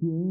Yeah.